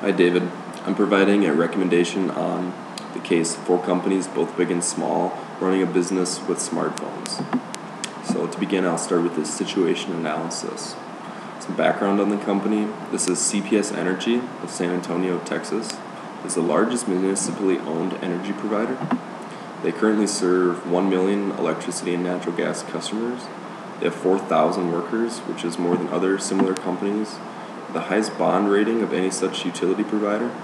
Hi, David. I'm providing a recommendation on the case for companies, both big and small, running a business with smartphones. So, to begin, I'll start with the situation analysis. Some background on the company this is CPS Energy of San Antonio, Texas. It's the largest municipally owned energy provider. They currently serve 1 million electricity and natural gas customers. They have 4,000 workers, which is more than other similar companies the highest bond rating of any such utility provider.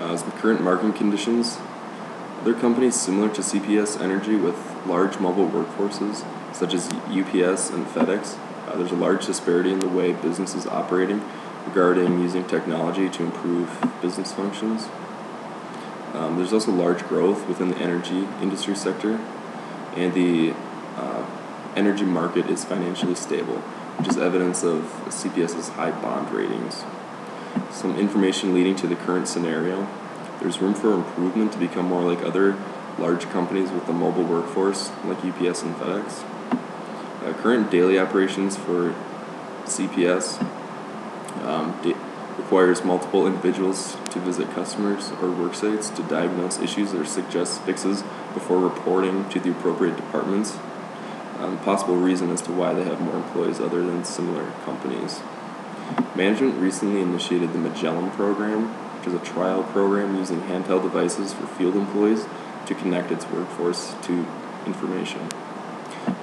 Uh, some current market conditions. Other companies similar to CPS Energy with large mobile workforces, such as UPS and FedEx, uh, there's a large disparity in the way businesses operating regarding using technology to improve business functions. Um, there's also large growth within the energy industry sector, and the uh, energy market is financially stable which is evidence of CPS's high bond ratings. Some information leading to the current scenario. There's room for improvement to become more like other large companies with a mobile workforce, like UPS and FedEx. Uh, current daily operations for CPS um, da- requires multiple individuals to visit customers or work sites to diagnose issues or suggest fixes before reporting to the appropriate departments um, possible reason as to why they have more employees other than similar companies. Management recently initiated the Magellan program, which is a trial program using handheld devices for field employees to connect its workforce to information.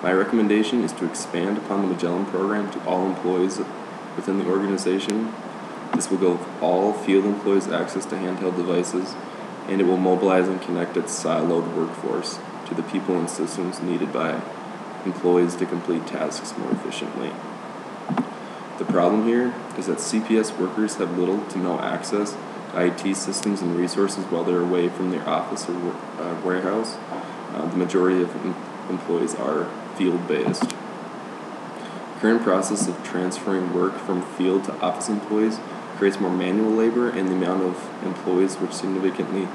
My recommendation is to expand upon the Magellan program to all employees within the organization. This will give all field employees access to handheld devices, and it will mobilize and connect its siloed workforce to the people and systems needed by employees to complete tasks more efficiently. The problem here is that CPS workers have little to no access to IT systems and resources while they're away from their office or uh, warehouse. Uh, the majority of em- employees are field based. Current process of transferring work from field to office employees creates more manual labor and the amount of employees, which significantly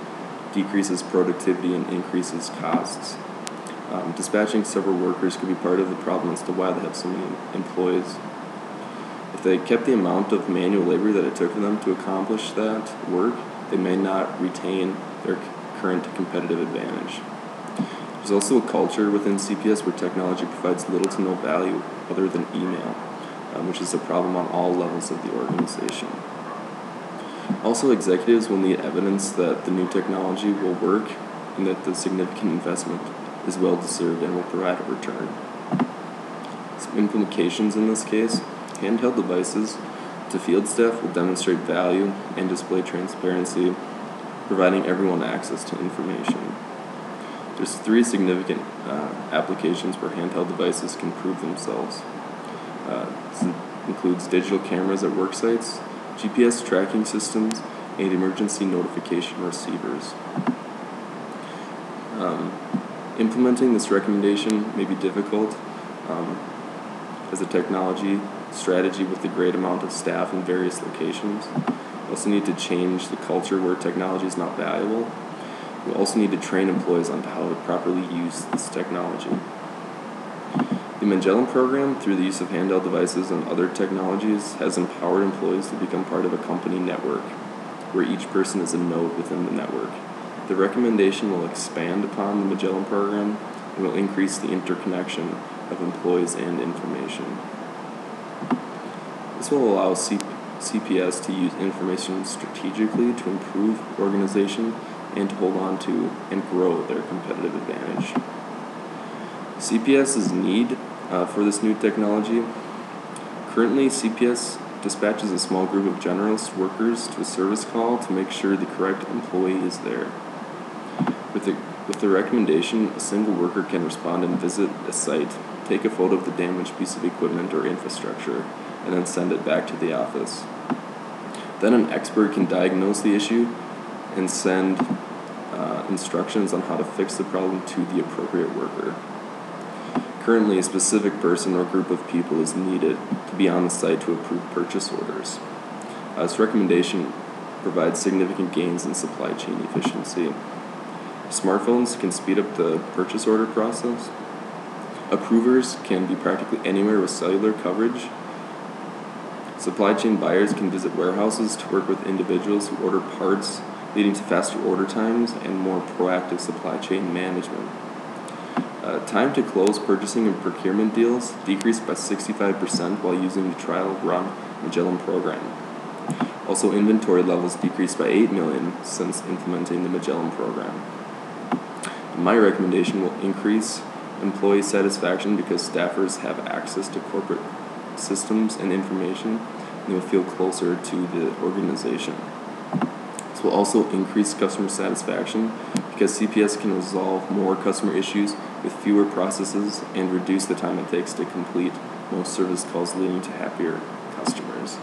decreases productivity and increases costs. Um, dispatching several workers could be part of the problem as to why they have so many employees. If they kept the amount of manual labor that it took for them to accomplish that work, they may not retain their current competitive advantage. There's also a culture within CPS where technology provides little to no value other than email, um, which is a problem on all levels of the organization. Also, executives will need evidence that the new technology will work and that the significant investment is well deserved and will provide a return. Some implications in this case handheld devices to field staff will demonstrate value and display transparency, providing everyone access to information. There's three significant uh, applications where handheld devices can prove themselves. Uh, this includes digital cameras at work sites, GPS tracking systems, and emergency notification receivers. Um, Implementing this recommendation may be difficult um, as a technology strategy with a great amount of staff in various locations. We also need to change the culture where technology is not valuable. We also need to train employees on how to properly use this technology. The Magellan program, through the use of handheld devices and other technologies, has empowered employees to become part of a company network, where each person is a node within the network. The recommendation will expand upon the Magellan program and will increase the interconnection of employees and information. This will allow C- CPS to use information strategically to improve organization and to hold on to and grow their competitive advantage. CPS's need uh, for this new technology. Currently, CPS dispatches a small group of generalist workers to a service call to make sure the correct employee is there. With the, with the recommendation, a single worker can respond and visit a site, take a photo of the damaged piece of equipment or infrastructure, and then send it back to the office. Then an expert can diagnose the issue and send uh, instructions on how to fix the problem to the appropriate worker. Currently, a specific person or group of people is needed to be on the site to approve purchase orders. Uh, this recommendation provides significant gains in supply chain efficiency. Smartphones can speed up the purchase order process. Approvers can be practically anywhere with cellular coverage. Supply chain buyers can visit warehouses to work with individuals who order parts, leading to faster order times and more proactive supply chain management. Uh, time to close purchasing and procurement deals decreased by 65% while using the trial run Magellan program. Also, inventory levels decreased by 8 million since implementing the Magellan program. My recommendation will increase employee satisfaction because staffers have access to corporate systems and information and will feel closer to the organization. This will also increase customer satisfaction because CPS can resolve more customer issues with fewer processes and reduce the time it takes to complete most service calls leading to happier customers.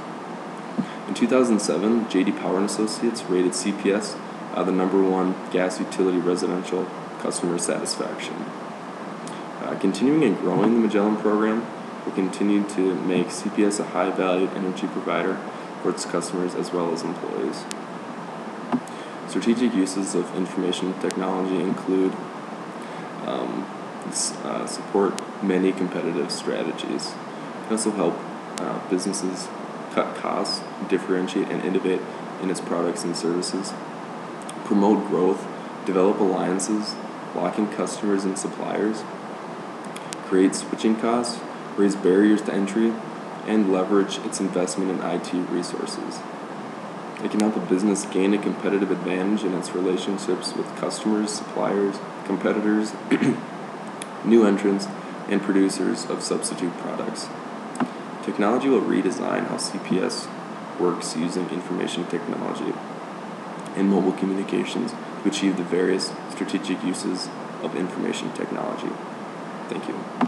In 2007, JD Power and Associates rated CPS uh, the number one gas utility residential customer satisfaction. Uh, continuing and growing the Magellan program will continue to make CPS a high valued energy provider for its customers as well as employees. Strategic uses of information technology include um, uh, support many competitive strategies. It also help uh, businesses cut costs, differentiate and innovate in its products and services, promote growth, develop alliances, lock in customers and suppliers, create switching costs, raise barriers to entry, and leverage its investment in IT resources. It can help a business gain a competitive advantage in its relationships with customers, suppliers, competitors, new entrants, and producers of substitute products. Technology will redesign how CPS works using information technology and mobile communications to achieve the various strategic uses of information technology. Thank you.